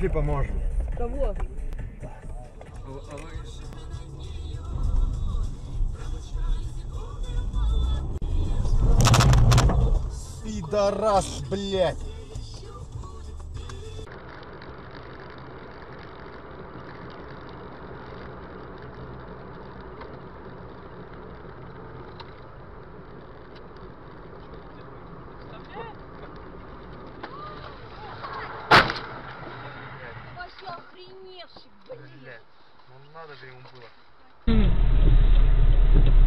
Пошли поможем. Кого? Пидорас, блядь. Блин. Ну надо же ему было.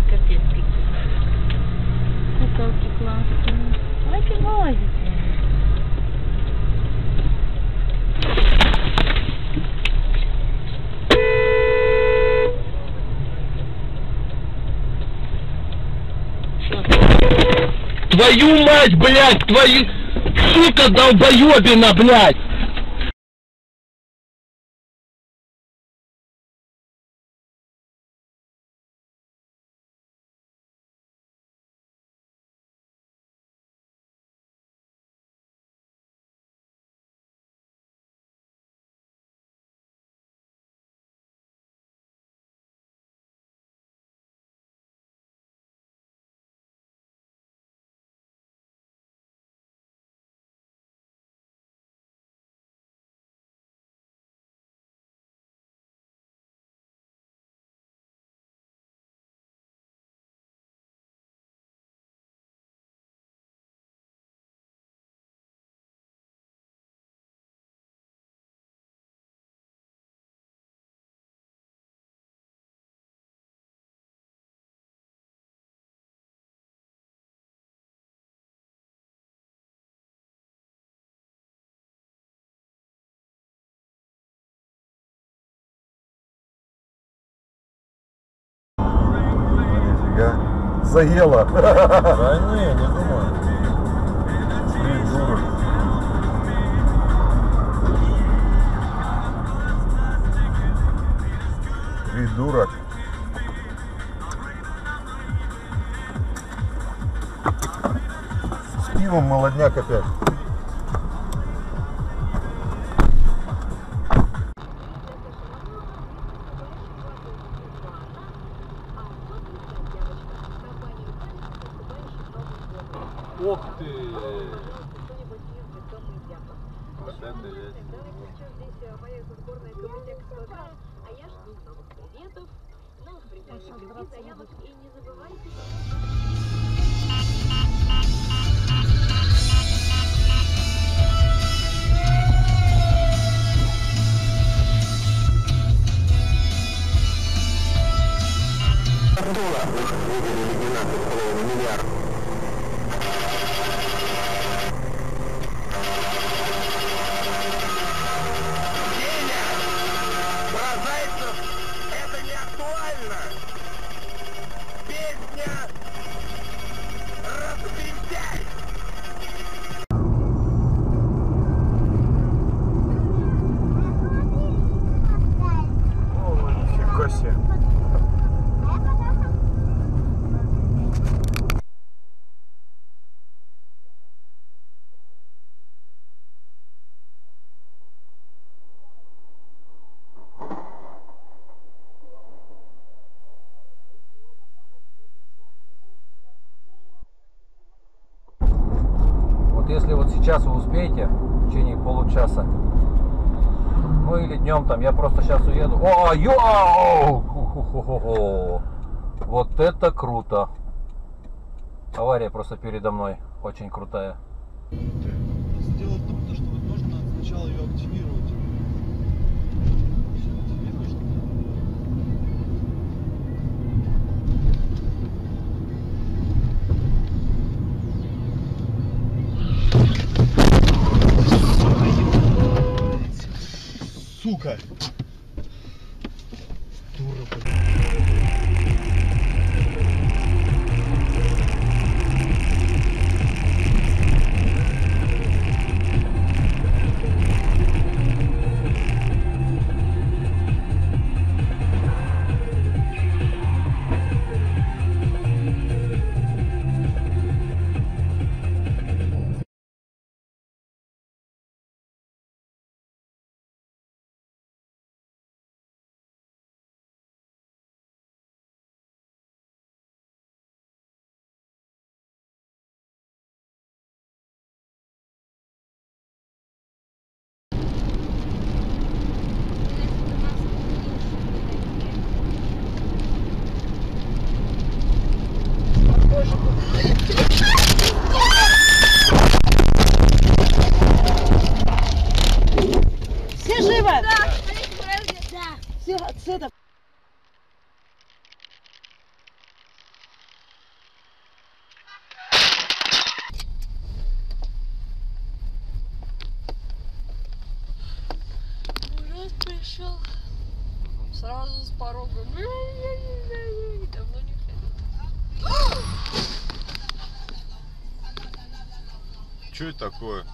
Капец, какие. Куколки классные. Ой, фигозите. Твою мать, блядь, твою... Сука долбоебина, блядь! Нифига. Заело. Да не, не думаю. Придурок. Придурок. С пивом молодняк опять. Ох ты! Это есть. А я жду новых приветов, новых прикольных любви, заявок и не забывайте Про Thank you. Вот если вот сейчас вы успеете, в течение получаса, ну или днем там, я просто сейчас уеду. О, йоу! Ху-ху-ху-ху-ху. Вот это круто. Авария просто передо мной. Очень крутая. Дело в том, то, что нужно сначала ее активировать. Сука! Дура, блин. Сразу с порога. Давно не ходил. Что это такое?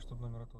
Чтобы номер автобуса